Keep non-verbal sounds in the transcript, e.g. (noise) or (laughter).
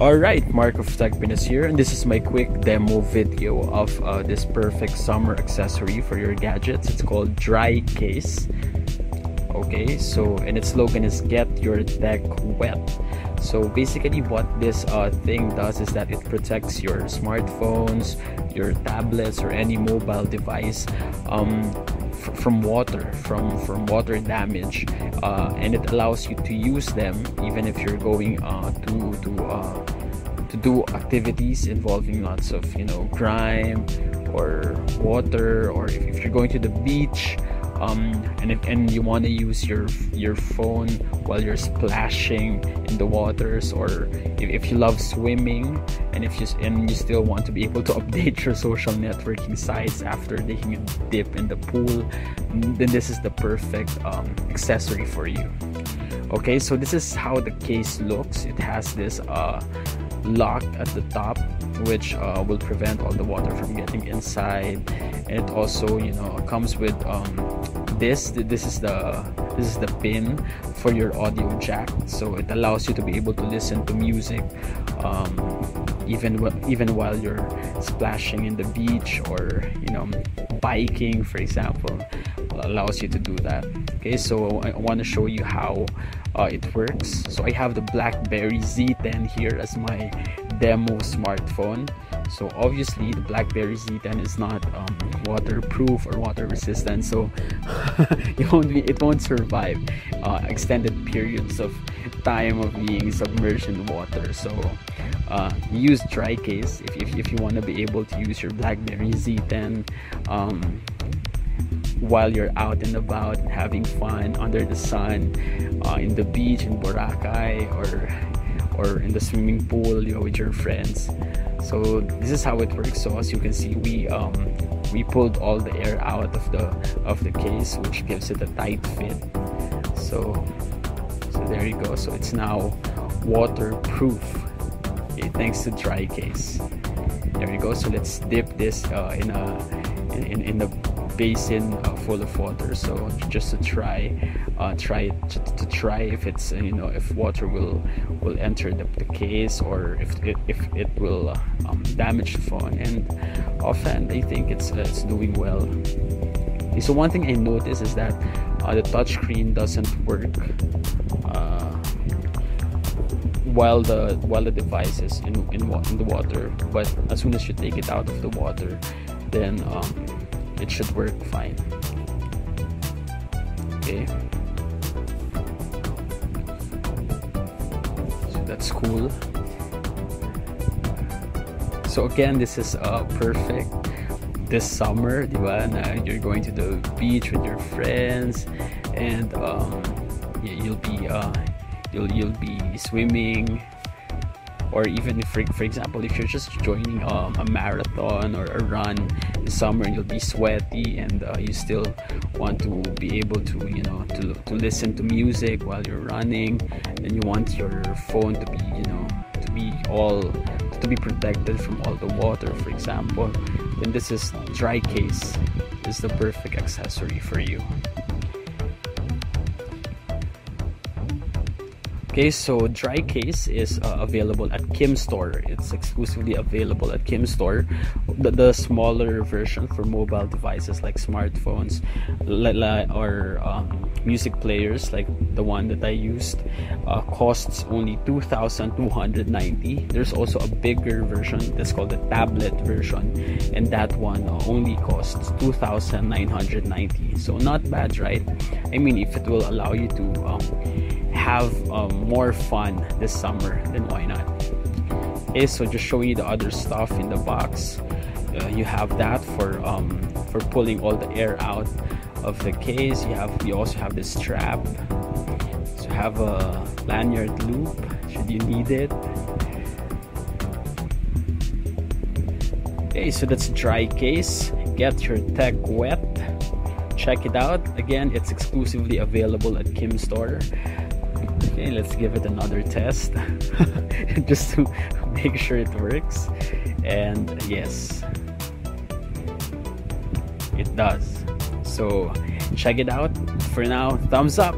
Alright, Mark of TechPinas here and this is my quick demo video of uh, this perfect summer accessory for your gadgets. It's called DryCase. Okay, so and its slogan is Get Your Tech Wet. So basically what this uh, thing does is that it protects your smartphones, your tablets or any mobile device um, from water from from water damage uh, and it allows you to use them even if you're going uh, to to uh, to do activities involving lots of you know grime or water or if, if you're going to the beach um, and if, and you want to use your your phone while you're splashing in the waters or if, if you love swimming and if you and you still want to be able to (laughs) update your social networking sites after taking a dip in the pool then this is the perfect um, accessory for you. Okay so this is how the case looks. It has this uh, lock at the top which uh, will prevent all the water from getting inside. And it also you know comes with um, this. This is the this is the pin for your audio jack. So it allows you to be able to listen to music um, even even while you're splashing in the beach or you know biking for example allows you to do that. Okay so I want to show you how uh, it works. So I have the BlackBerry Z10 here as my demo smartphone. So obviously the BlackBerry Z10 is not um, waterproof or water resistant so (laughs) it won't be it won't survive uh, extended periods of time of being submerged in water. So uh, use DryCase if, if, if you want to be able to use your BlackBerry Z10 um, while you're out and about having fun under the sun uh, in the beach in Boracay or or in the swimming pool you know, with your friends. So this is how it works. So as you can see we um, we pulled all the air out of the of the case which gives it a tight fit. So so there you go. So it's now waterproof okay, thanks to DryCase. There you go. So let's dip this uh, in a in, in, in the basin uh, full of water. So just to try uh, try to, to, try if it's uh, you know if water will will enter the, the case or if it, if it will uh, um, damage the phone. And often I think it's uh, it's doing well. So one thing I noticed is that uh, the touchscreen doesn't work while the while the device is in, in, in the water. But as soon as you take it out of the water then um, it should work fine. Okay that's cool so again this is uh, perfect. This summer diba, na you're going to the beach with your friends and um, you'll be uh, you'll you'll be swimming or even if for, for example if you're just joining um, a marathon or a run in summer and you'll be sweaty and uh, you still want to be able to you know to, to listen to music while you're running and you want your phone to be you know to be all to be protected from all the water for example then this is DryCase. Is the perfect accessory for you Okay, so DryCase is uh, available at Kimstore. It's exclusively available at Kimstore. The, the smaller version for mobile devices like smartphones or um, music players like the one that I used uh, costs only 2,290. There's also a bigger version that's called the tablet version, and that one only costs 2,990. So not bad, right? I mean, if it will allow you to um, have um, more fun this summer, then why not? Okay, so just showing you the other stuff in the box. Uh, you have that for um, for pulling all the air out of the case. You have you also have this strap. So have a lanyard loop should you need it. Okay, so that's a DryCase. Get your tech wet. Check it out. Again, it's exclusively available at Kimstore okay let's give it another test (laughs) just to make sure it works. And yes it does. So check it out. For now thumbs up